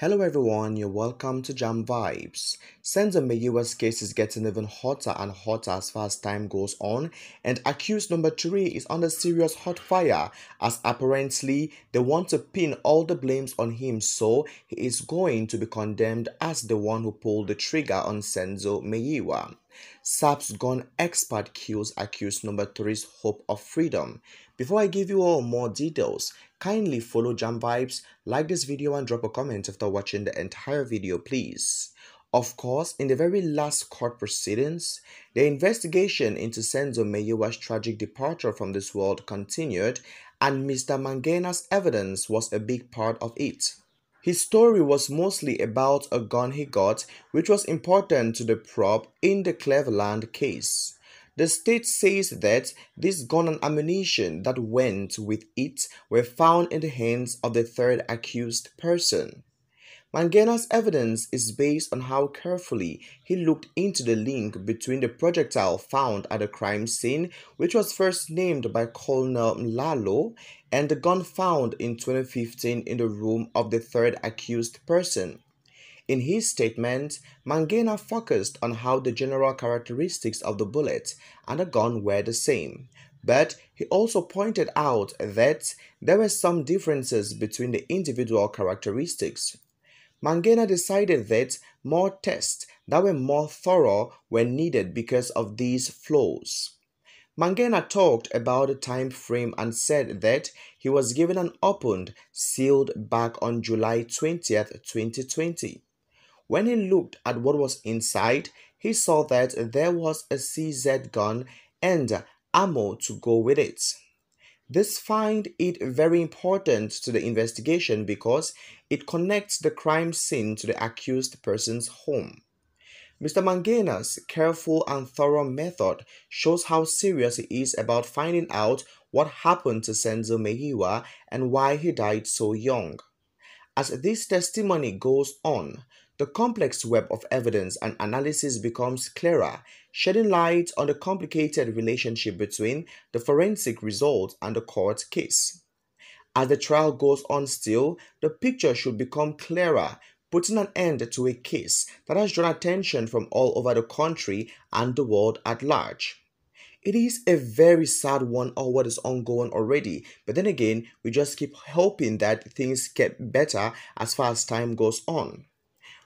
Hello everyone, you're welcome to Jam Vibes. Senzo Meyiwa's case is getting even hotter and hotter as far as time goes on, and accused number 3 is under serious hot fire as apparently they want to pin all the blames on him so he is going to be condemned as the one who pulled the trigger on Senzo Meyiwa. SAPS gun expert kills accused number 3's hope of freedom. Before I give you all more details, kindly follow Jam Vibes, like this video and drop a comment after watching the entire video please. Of course, in the very last court proceedings, the investigation into Senzo Meyiwa's tragic departure from this world continued and Mr. Mangena's evidence was a big part of it. His story was mostly about a gun he got, which was important to the probe in the Cleveland case. The state says that this gun and ammunition that went with it were found in the hands of the third accused person. Mangena's evidence is based on how carefully he looked into the link between the projectile found at the crime scene, which was first named by Colonel Mlalo, and the gun found in 2015 in the room of the third accused person. In his statement, Mangena focused on how the general characteristics of the bullet and the gun were the same, but he also pointed out that there were some differences between the individual characteristics. Mangena decided that more tests that were more thorough were needed because of these flaws. Mangena talked about the time frame and said that he was given an opened, sealed back on July 20th, 2020. When he looked at what was inside, he saw that there was a CZ gun and ammo to go with it. This find it very important to the investigation because it connects the crime scene to the accused person's home. Mr. Mangena's careful and thorough method shows how serious he is about finding out what happened to Senzo Meyiwa and why he died so young. As this testimony goes on, the complex web of evidence and analysis becomes clearer, shedding light on the complicated relationship between the forensic result and the court case. As the trial goes on still, the picture should become clearer, putting an end to a case that has drawn attention from all over the country and the world at large. It is a very sad one or what is ongoing already, but then again, we just keep hoping that things get better as far as time goes on.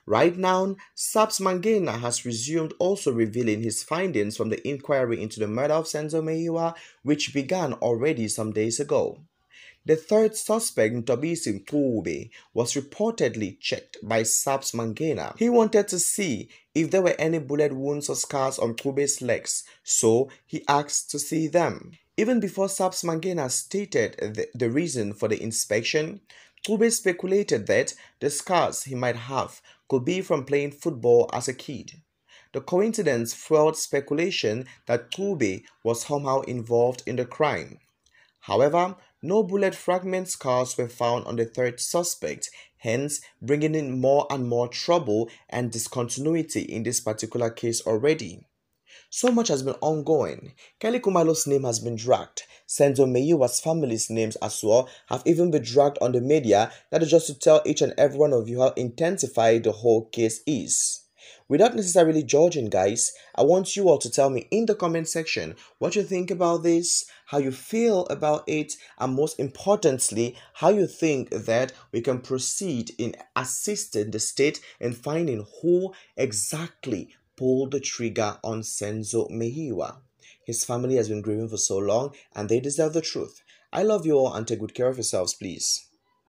Right now, SAPS Mangena has resumed also revealing his findings from the inquiry into the murder of Senzo Meyiwa, which began already some days ago. The third suspect, Mthobisi Mncube, was reportedly checked by SAPS Mangena. He wanted to see if there were any bullet wounds or scars on Mncube's legs, so he asked to see them. Even before SAPS Mangena stated the, the reason for the inspection, Mncube speculated that the scars he might have could be from playing football as a kid. The coincidence fueled speculation that Mncube was somehow involved in the crime. However, no bullet fragment scars were found on the third suspect, hence bringing in more and more trouble and discontinuity in this particular case already. So much has been ongoing. Kelly Khumalo's name has been dragged. Senzo Meyiwa's family's names as well have even been dragged on the media. That is just to tell each and every one of you how intensified the whole case is. Without necessarily judging, guys, I want you all to tell me in the comment section what you think about this, how you feel about it, and most importantly, how you think that we can proceed in assisting the state in finding who exactly pulled the trigger on Senzo Meyiwa. His family has been grieving for so long and they deserve the truth. I love you all and take good care of yourselves, please.